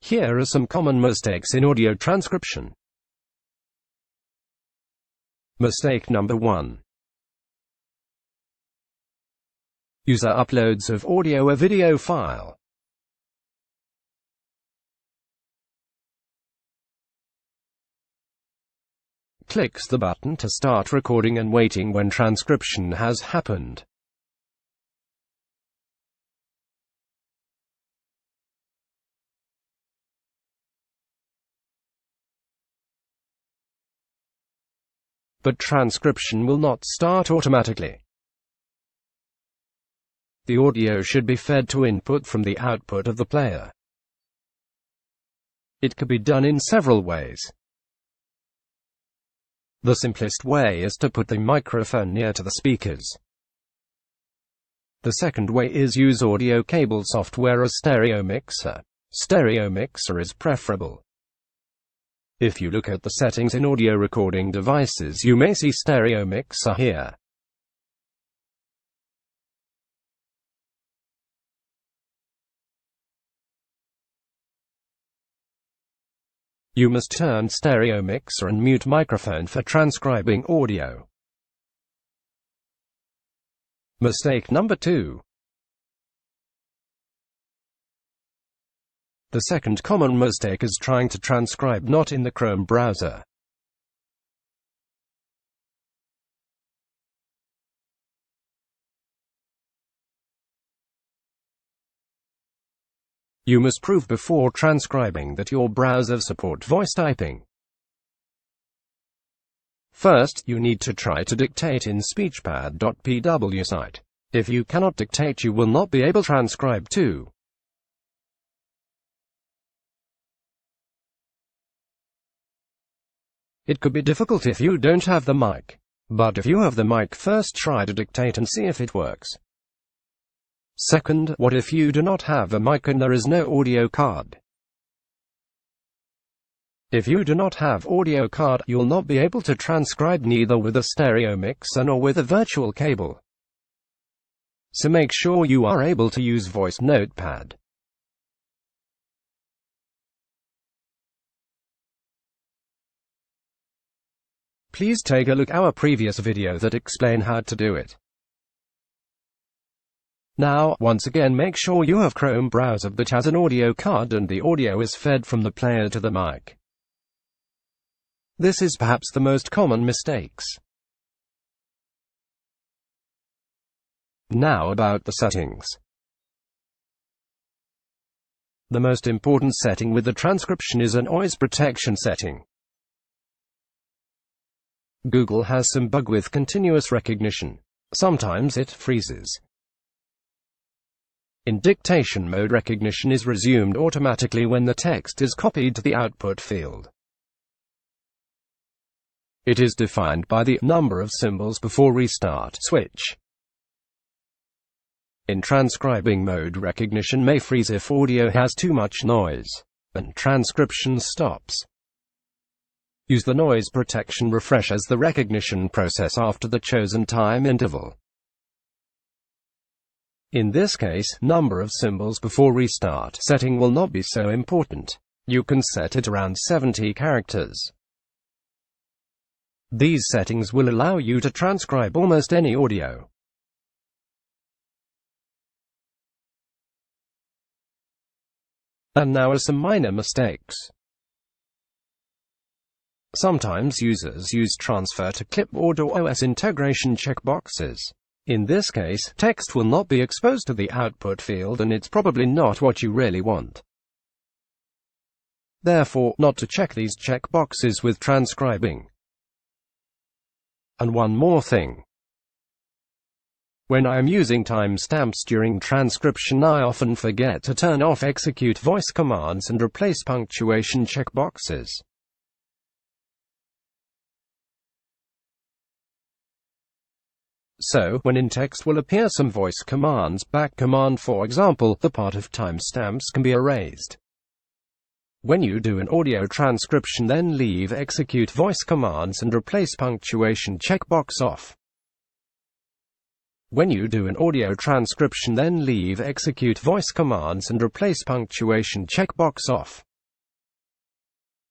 Here are some common mistakes in audio transcription. Mistake number 1. User uploads of audio or video file. Clicks the button to start recording and waiting when transcription has happened. But transcription will not start automatically. The audio should be fed to input from the output of the player. It could be done in several ways. The simplest way is to put the microphone near to the speakers. The second way is use audio cable software as stereo mixer. Stereo mixer is preferable. If you look at the settings in audio recording devices you may see stereo mixer here. You must turn stereo mixer and mute microphone for transcribing audio. Mistake number 2. The second common mistake is trying to transcribe not in the Chrome browser. You must prove before transcribing that your browser support voice typing. First, you need to try to dictate in speechpad.pw site. If you cannot dictate you will not be able to transcribe too. It could be difficult if you don't have the mic. But if you have the mic first try to dictate and see if it works. Second, what if you do not have a mic and there is no audio card? If you do not have audio card, you'll not be able to transcribe neither with a stereo mixer nor with a virtual cable. So make sure you are able to use Voice Notepad. Please take a look at our previous video that explain how to do it. Now, once again make sure you have Chrome browser that has an audio card and the audio is fed from the player to the mic. This is perhaps the most common mistakes. Now about the settings. The most important setting with the transcription is a noise protection setting. Google has some bug with continuous recognition. Sometimes it freezes. In dictation mode recognition is resumed automatically when the text is copied to the output field. It is defined by the number of symbols before restart switch. In transcribing mode recognition may freeze if audio has too much noise, and transcription stops. Use the noise protection refresh as the recognition process after the chosen time interval. In this case, number of symbols before restart setting will not be so important. You can set it around 70 characters. These settings will allow you to transcribe almost any audio. And now are some minor mistakes. Sometimes users use transfer to clipboard or OS integration checkboxes. In this case, text will not be exposed to the output field and it's probably not what you really want. Therefore, not to check these checkboxes with transcribing. And one more thing. When I am using timestamps during transcription I often forget to turn off execute voice commands and replace punctuation checkboxes. So, when in text will appear some voice commands, back command for example, the part of timestamps can be erased. When you do an audio transcription then leave execute voice commands and replace punctuation checkbox off. When you do an audio transcription then leave execute voice commands and replace punctuation checkbox off.